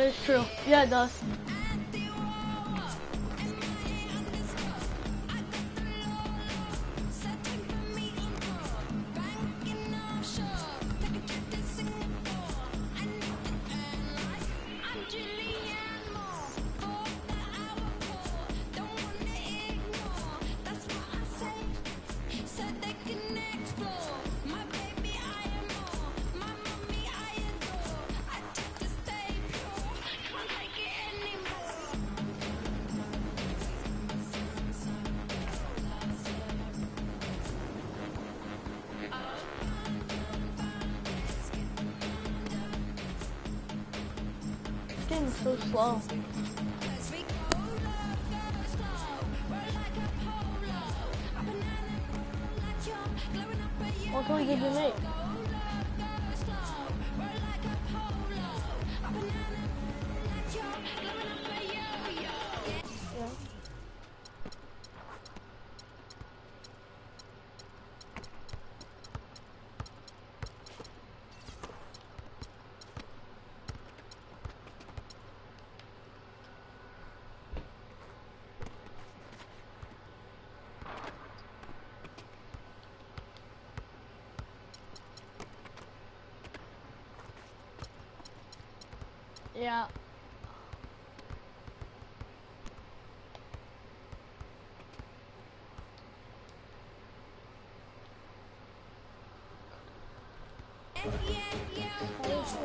that is true. Yeah, it does. Getting so slow. What color did you make?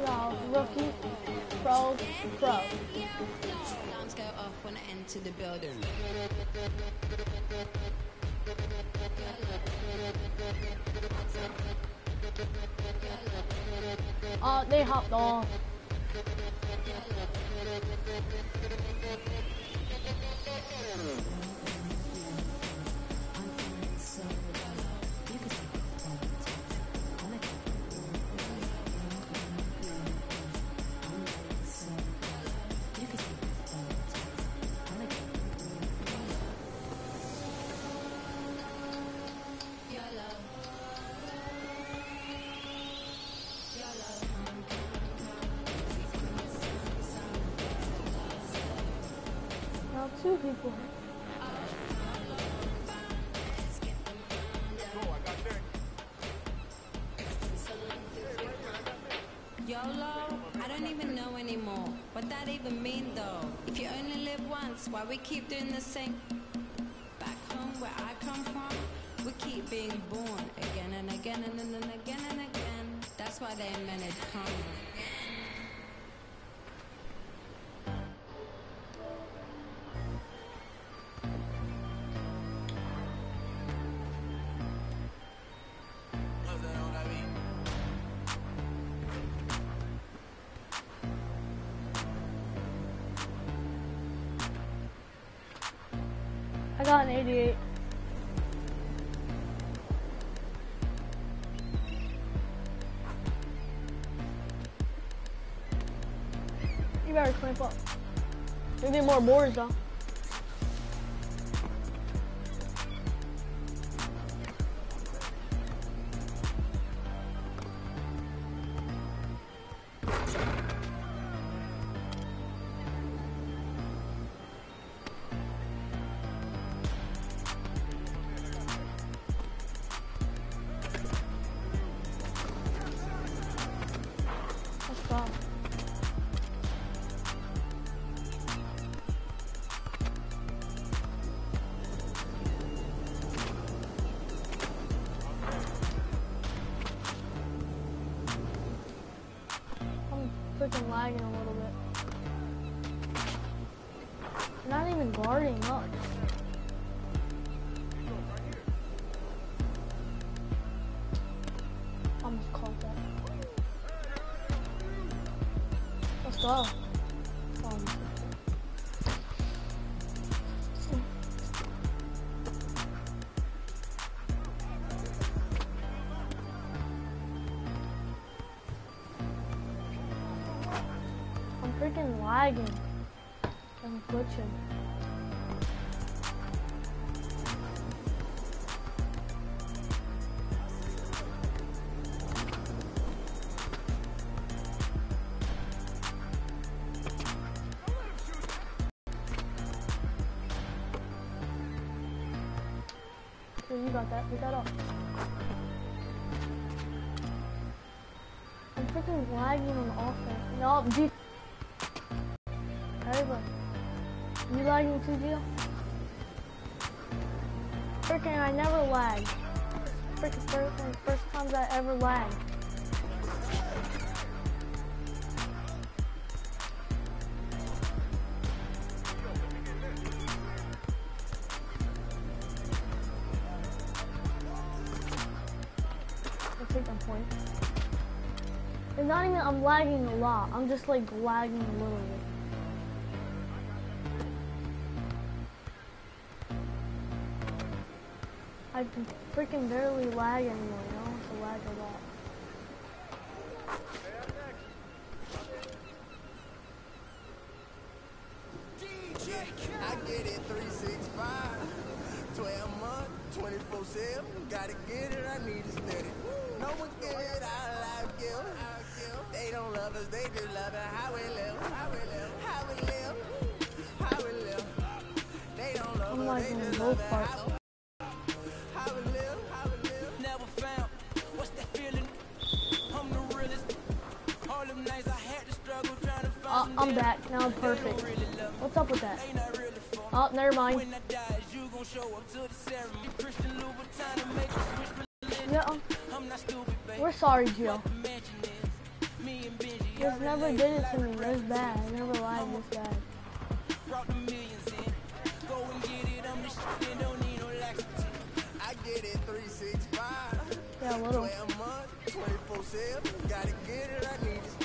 Wow, rookie, pro, pro. Alarms go off when I enter the building. Uh, they hopped off. YOLO? I don't even know anymore. What that even mean though? If you only live once, why we keep doing the same? Back home where I come from, we keep being born again and again and then and again and again. That's why they invented karma. Up. We need more boards though. lagging a little bit. Not even guarding up. Almost called that. Let's go. lagging. I'm glitching. You got that. That. I'm freaking lagging on offense. No, dude. YouTube deal? Freaking, I never lag. Freaking first, first times I ever lag. It's not even, I'm lagging a lot. I'm just like lagging a little bit. freaking barely lag anymore. You don't have to lag a lot. I They don't love it. How we live, how we live, how we live, how we live. They don't love us, they just love it. I'm back. Now I'm perfect. What's up with that? Oh, never mind. Yeah. We're sorry, Jill. Just never did it to me this bad. I never lied this bad. Yeah, a little. 24-7, gotta get it, I need this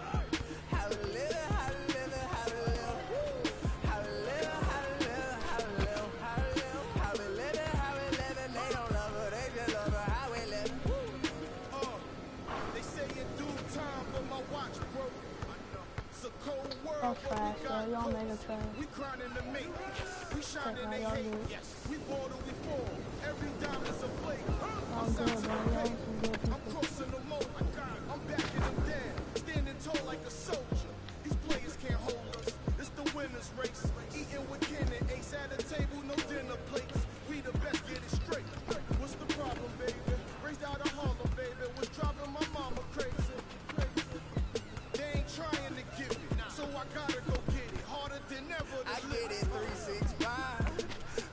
gotta go get it harder than ever. I get it 365,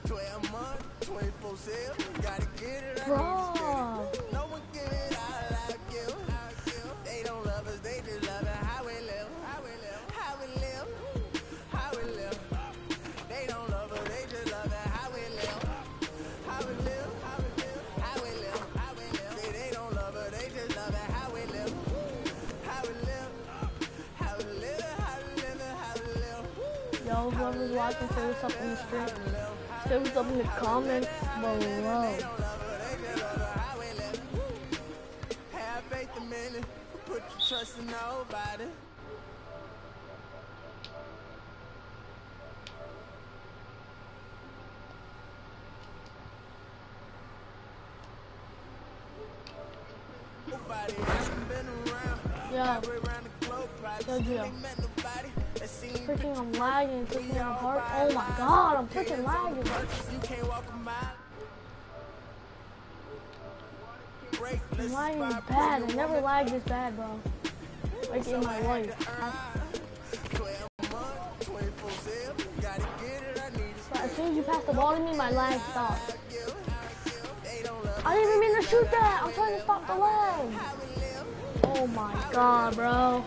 12 months, 24 7. Gotta get it. Bro. like and say what's up in the street. Say what's up in the comments below. Yeah lagging and apart. Oh my god, I'm freaking lagging. I'm lagging bad. I never lagged this bad, bro. Like in my life. But as soon as you pass the ball to me, my lag stops. I didn't even mean to shoot that. I'm trying to stop the lag. Oh my god, bro.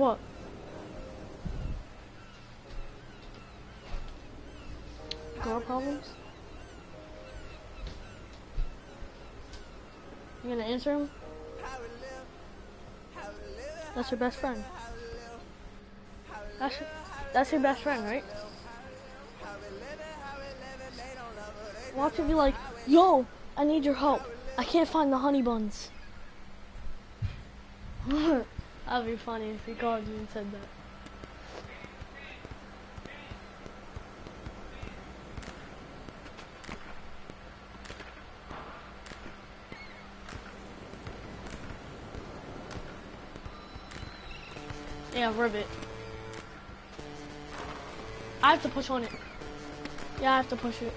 What? Girl problems? You gonna answer him? That's your best friend. That's your, that's your best friend, right? Watch it be like, yo, I need your help. I can't find the honey buns. That'd be funny if he called you and said that. Yeah, ribbit. I have to push on it. Yeah, I have to push it.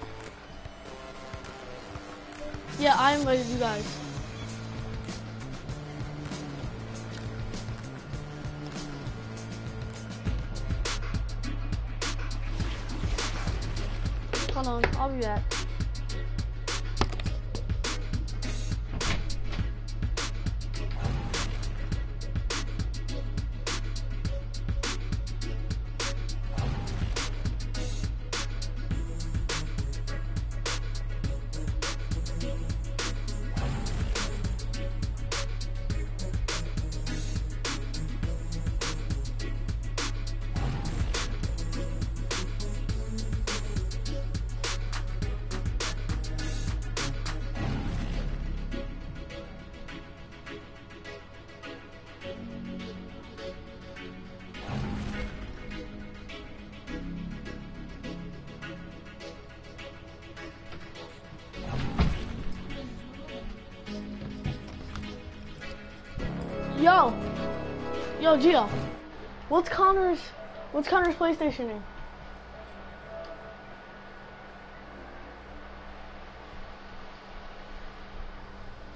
Yeah, I am invited you guys. Hold yo, Gio, what's Connor's, what's Connor's PlayStation name?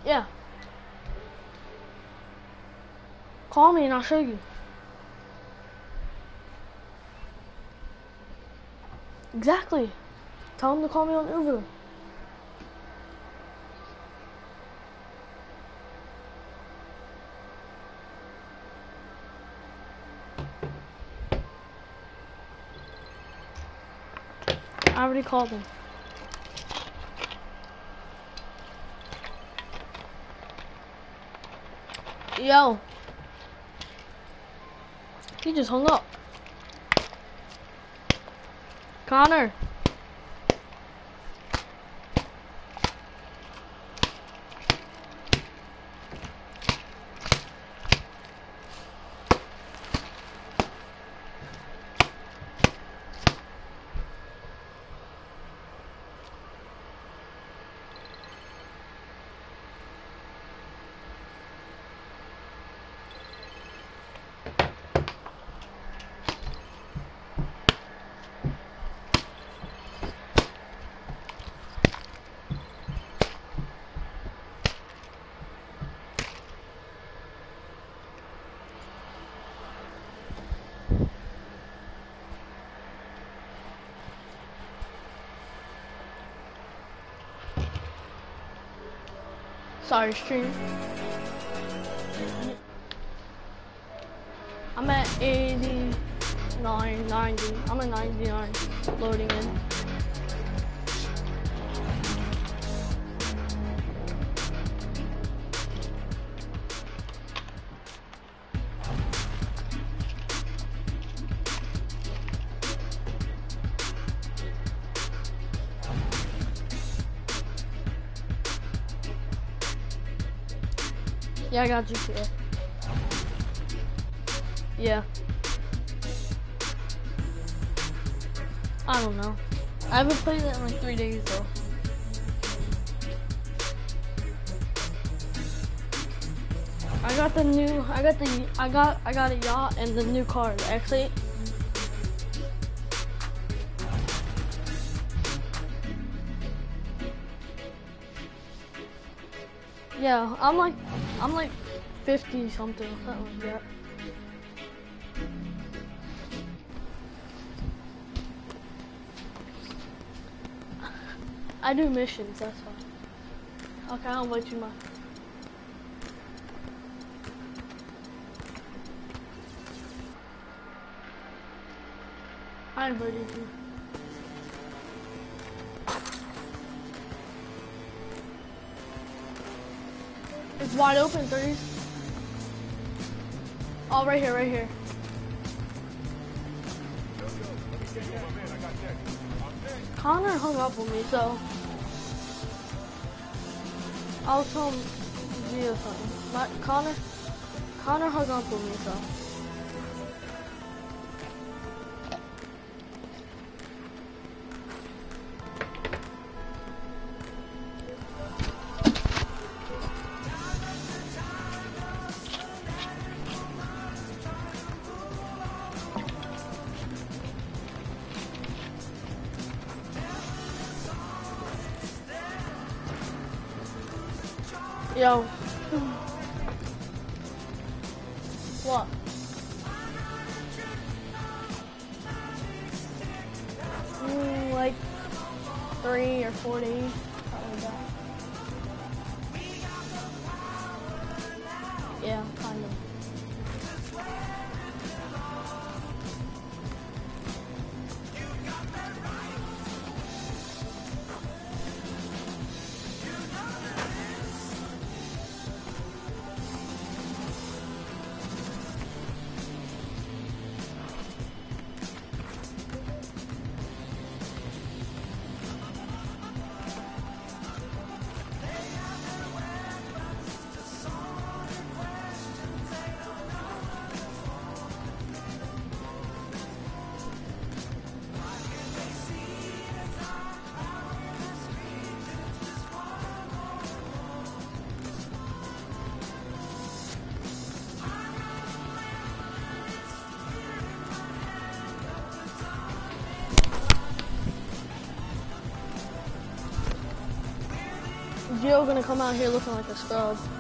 Yeah. Call me and I'll show you. Exactly. Tell him to call me on Uber. I already called him. Yo. He just hung up. Connor. Sorry, stream. I'm at 89, 90. I'm at 99. Loading in. Yeah, I. Yeah. I don't know. I haven't played it in like three days though. I got the new, I got the, I got, I got a yacht and the new car, Actually, Yeah, I'm like, I'm like 50 something, something like that. I do missions, that's why. Okay, I'll invite you my. I invited you. It's wide open, threes. Oh, right here, right here. Connor hung up on me, so I'll tell him something. Connor. Connor hung up on me, so. Yo. Gonna come out here looking like a scrub.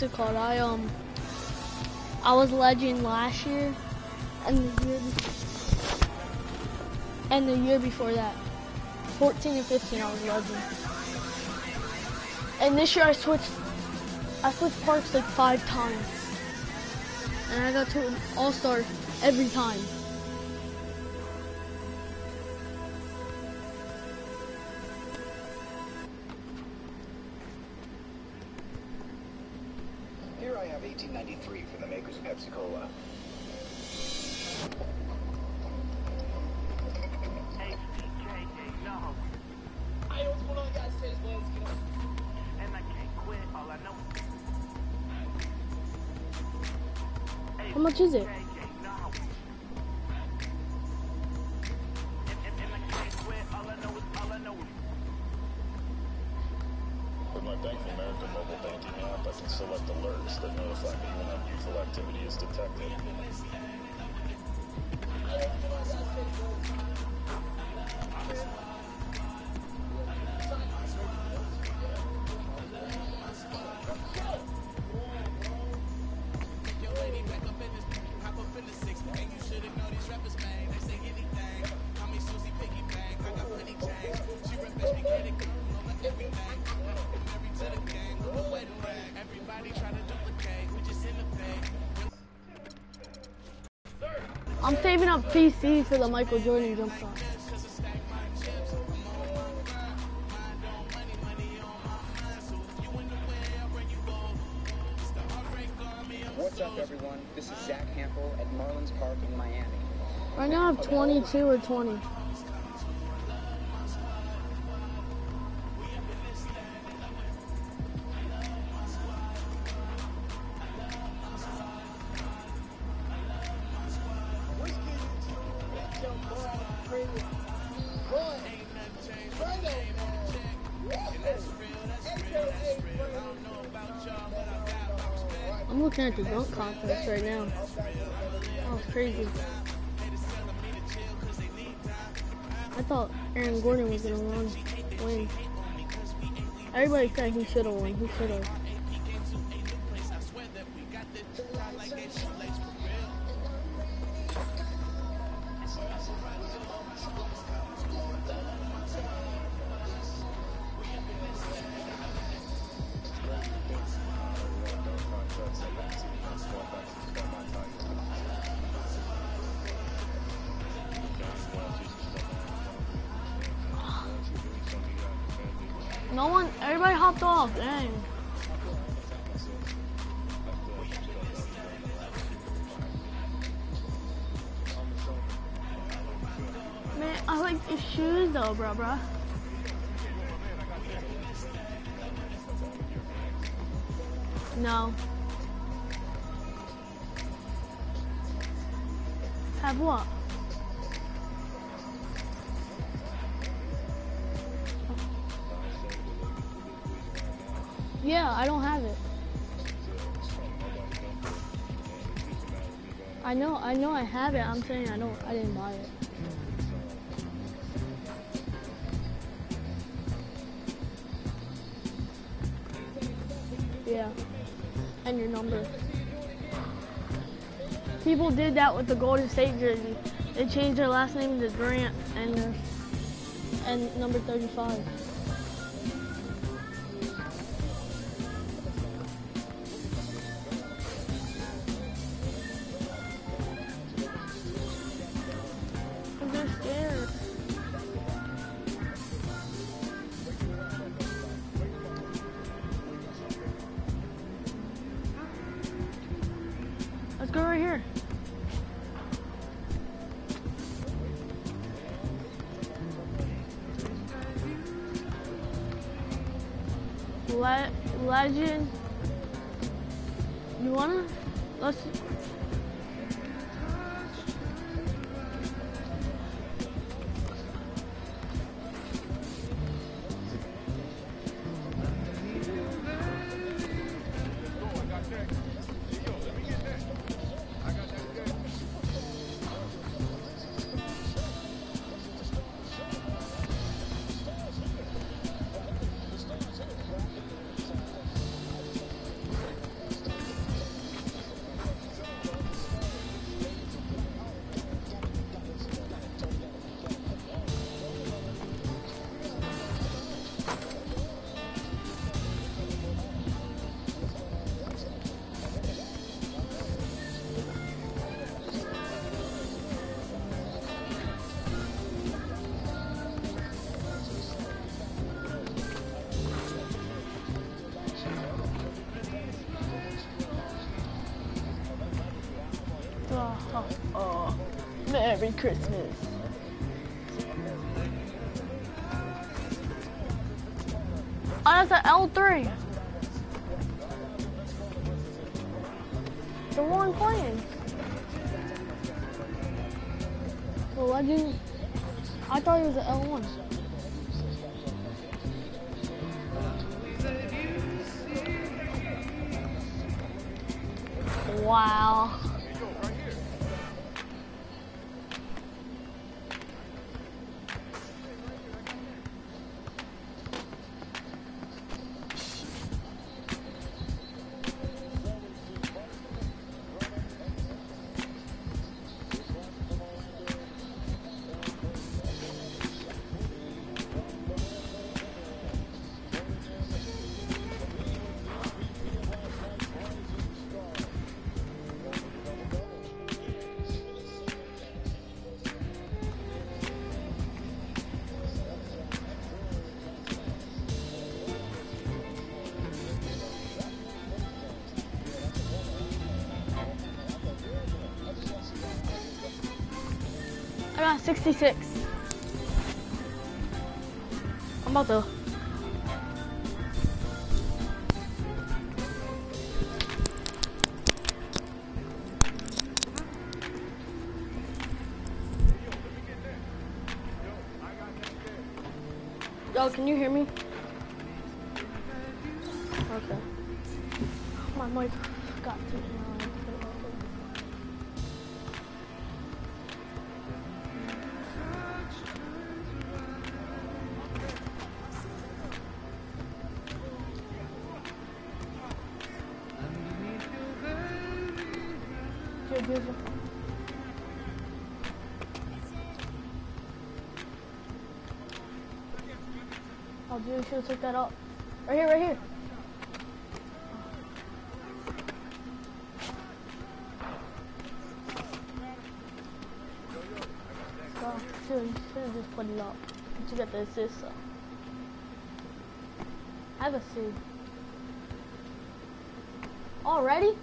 What's it called? I um, I was legend last year, and the year, and the year before that, 14 and 15, I was legend. And this year I switched, I switched parks like five times, and I got to an all star every time. I'm saving up VC for the Michael Jordan jump shot. What's up, everyone? This is Zack Hample at Marlins Park in Miami. Right now I have 22 or 20. Contest right now. Oh, it's crazy. I thought Aaron Gordon was gonna win. Everybody said he should have won. He should have. Yeah, I don't have it. I know, I know I have it. I'm saying I don't, I didn't buy it. Yeah, and your number. People did that with the Golden State jersey. They changed their last name to Grant and their, and number 35. Le- legend. You wanna? Let's. Oh, Merry Christmas. Oh, that's an L3. The one playing. The legend. I thought he was an L1. Wow. Got 66. I'm about to. Dude, should have took that up. Right here, right here. Oh, should have just put it up. But you got the assist. So. I have a C. Already?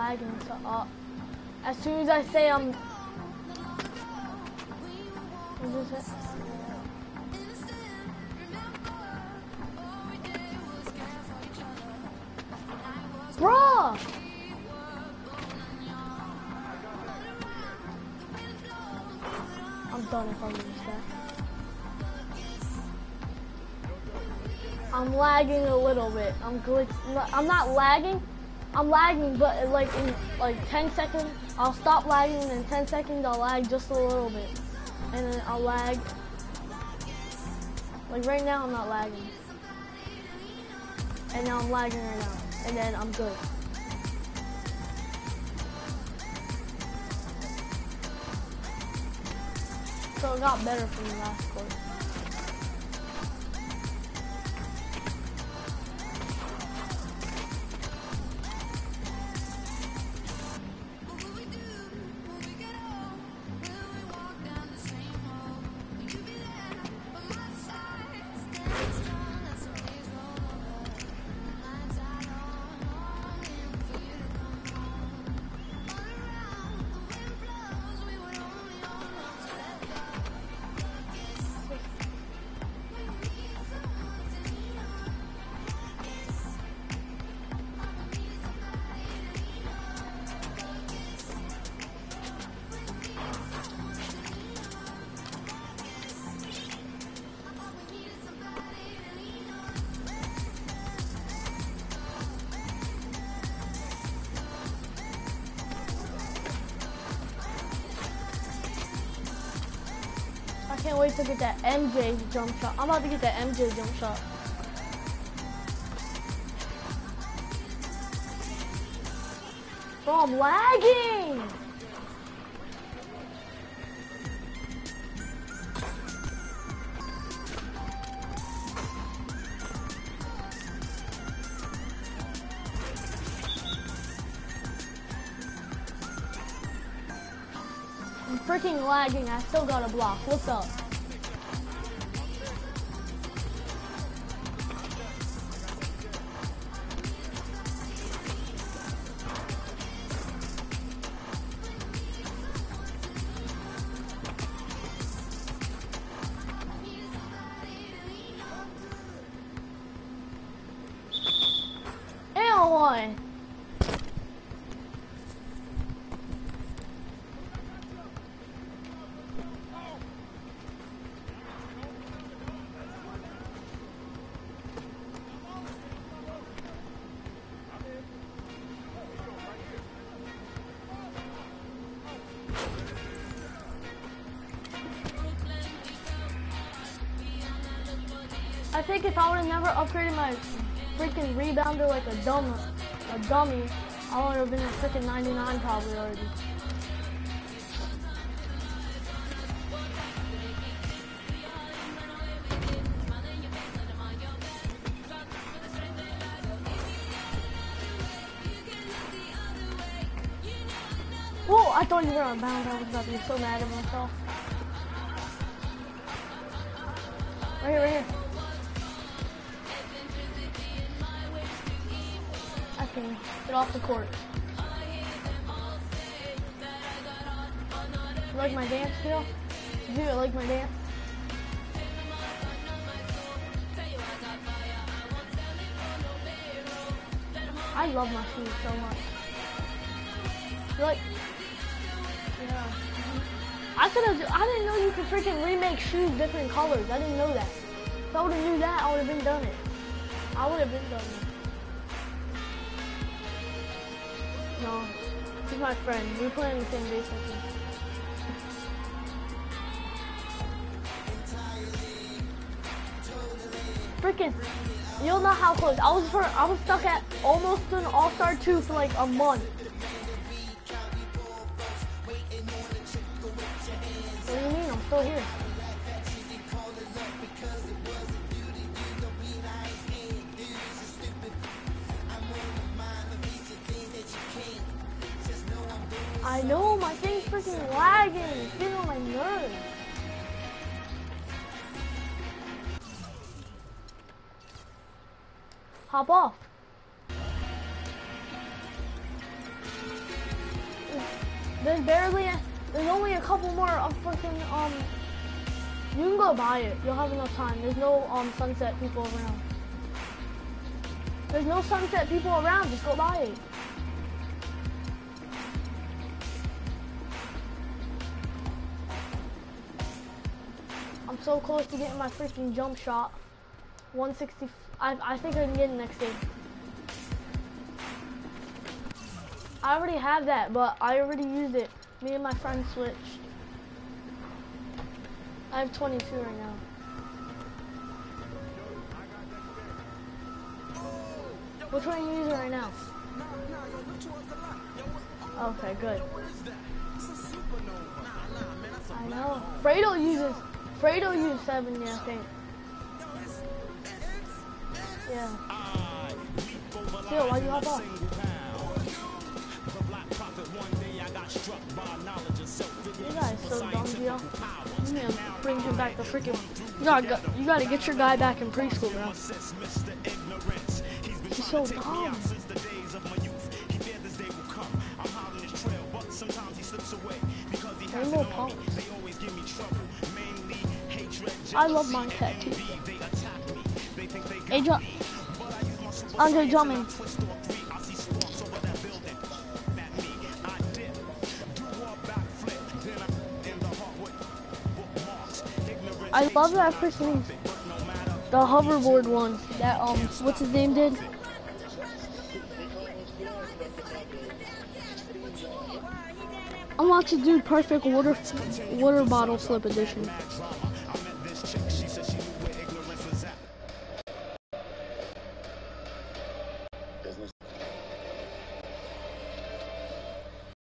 Lagging, so uh, as soon as I say I'm, it? Bruh! I'm done if I lose that. I'm lagging a little bit. I'm glitch. I'm not lagging. I'm lagging, but like in like 10 seconds, I'll stop lagging, and in 10 seconds I'll lag just a little bit, and then I'll lag. Like right now, I'm not lagging, and now I'm lagging right now, and then I'm good. So it got better from the last course. Can't wait to get that MJ jump shot. I'm about to get that MJ jump shot. Bro, I'm lagging! I'm freaking lagging. I still got a block. What's up? One. I think if I would have never upgraded my freaking rebounder like a dumb, a dummy, I would have been a freaking 99 probably already. Whoa, I thought you were on bound. I was about to be so mad at myself. Court. Like my dance, Phil? Do you like my dance? I love my shoes so much. Like? Yeah. I could have. I didn't know you could freaking remake shoes different colors. I didn't know that. If I would have knew that, I would have been done it. I would have been done it. No, he's my friend. We play on the same team. Freaking, you'll know how close. I was for. I was stuck at almost an All Star two for like a month. Hop off. There's barely, a, there's only a couple more of freaking, um, you can go buy it. You'll have enough time. There's no, um, sunset people around. There's no sunset people around. Just go buy it. I'm so close to getting my freaking jump shot. 160. I, I think I can get next game. I already have that, but I already used it. Me and my friend switched. I have 22 right now. Which one are you using right now? Okay, good. I know. Fredo uses Fredo used seven, yeah, I think. Yeah. Why you hop off? You guys so dumb, Gio. You need to bring him back to freaking. You gotta, go, you gotta get your guy back in preschool, bro. He's so dumb. Rainbow Pumps. I love my tattoos. Hey, John. Andre Drummond. I love that freaking the hoverboard one that um what's his name did. I want to do perfect water water bottle flip edition.